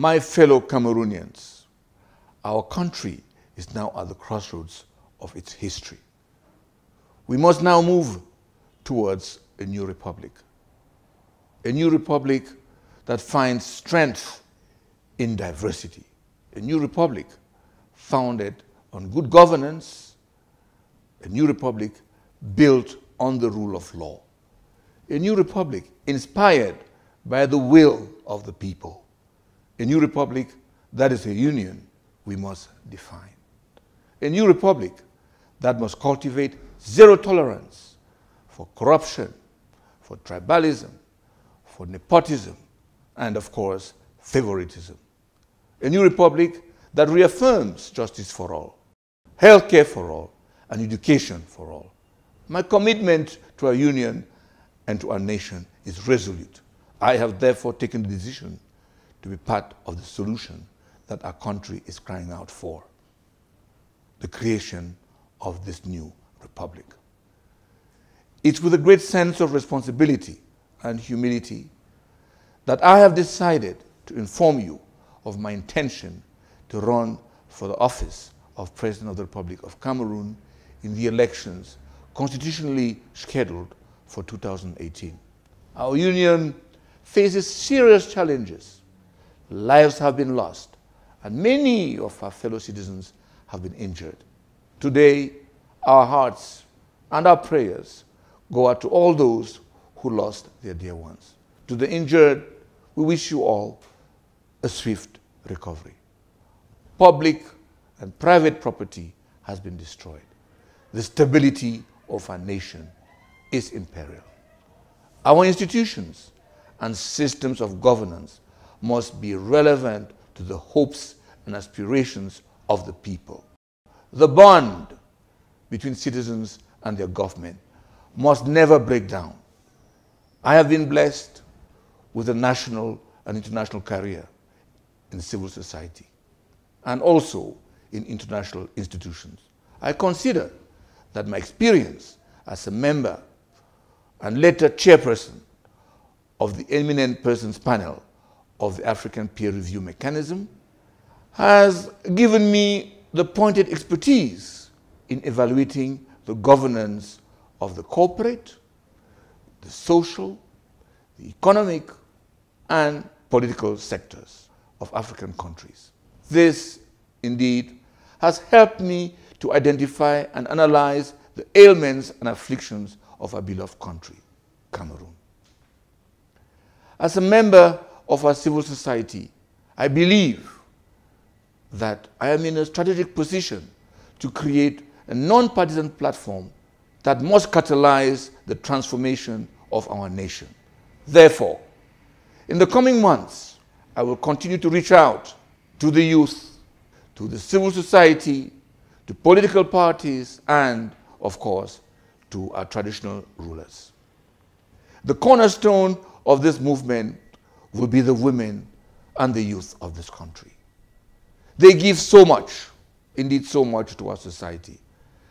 My fellow Cameroonians, our country is now at the crossroads of its history. We must now move towards a new republic. A new republic that finds strength in diversity. A new republic founded on good governance. A new republic built on the rule of law. A new republic inspired by the will of the people. A new republic that is a union we must define. A new republic that must cultivate zero tolerance for corruption, for tribalism, for nepotism, and of course, favoritism. A new republic that reaffirms justice for all, healthcare for all, and education for all. My commitment to our union and to our nation is resolute. I have therefore taken the decision to be part of the solution that our country is crying out for the creation of this new republic. It's with a great sense of responsibility and humility that I have decided to inform you of my intention to run for the office of President of the Republic of Cameroon in the elections constitutionally scheduled for 2018. Our union faces serious challenges. Lives have been lost, and many of our fellow citizens have been injured. Today, our hearts and our prayers go out to all those who lost their dear ones. To the injured, we wish you all a swift recovery. Public and private property has been destroyed. The stability of our nation is in peril. Our institutions and systems of governance must be relevant to the hopes and aspirations of the people. The bond between citizens and their government must never break down. I have been blessed with a national and international career in civil society and also in international institutions. I consider that my experience as a member and later chairperson of the eminent persons panel of the African peer review mechanism has given me the pointed expertise in evaluating the governance of the corporate, the social, the economic, and political sectors of African countries. This, indeed, has helped me to identify and analyze the ailments and afflictions of our beloved country, Cameroon. As a member of our civil society, I believe that I am in a strategic position to create a non-partisan platform that must catalyze the transformation of our nation. Therefore, in the coming months, I will continue to reach out to the youth, to the civil society, to political parties, and, of course, to our traditional rulers. The cornerstone of this movement will be the women and the youth of this country. They give so much, indeed so much to our society,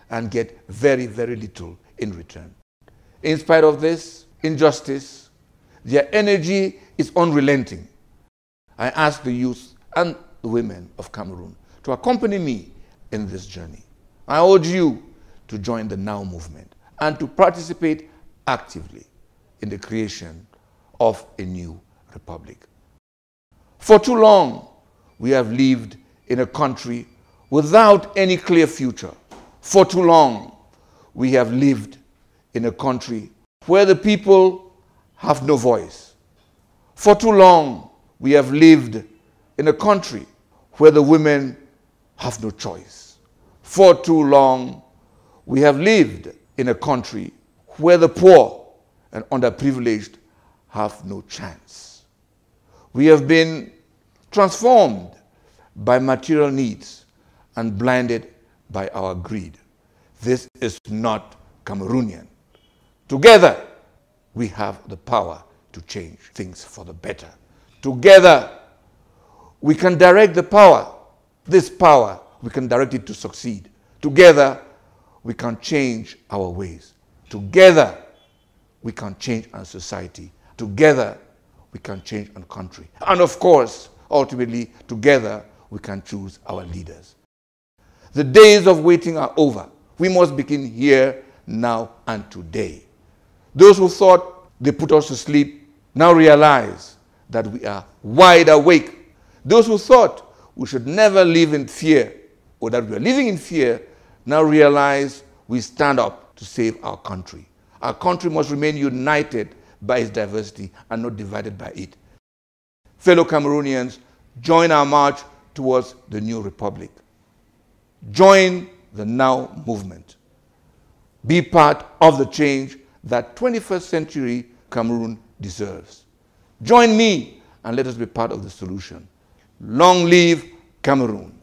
and get very, very little in return. In spite of this injustice, their energy is unrelenting. I ask the youth and the women of Cameroon to accompany me in this journey. I urge you to join the Now movement and to participate actively in the creation of a new republic. For too long, we have lived in a country without any clear future. For too long, we have lived in a country where the people have no voice. For too long, we have lived in a country where the women have no choice. For too long, we have lived in a country where the poor and underprivileged have no chance. We have been transformed by material needs and blinded by our greed. This is not Cameroonian. Together, we have the power to change things for the better. Together, we can direct the power. This power, we can direct it to succeed. Together, we can change our ways. Together, we can change our society. Together, we can change our country. And of course, ultimately, together, we can choose our leaders. The days of waiting are over. We must begin here, now, and today. Those who thought they put us to sleep now realize that we are wide awake. Those who thought we should never live in fear or that we are living in fear now realize we stand up to save our country. Our country must remain united by its diversity and not divided by it. Fellow Cameroonians, join our march towards the new republic. Join the Now movement. Be part of the change that 21st century Cameroon deserves. Join me and let us be part of the solution. Long live Cameroon.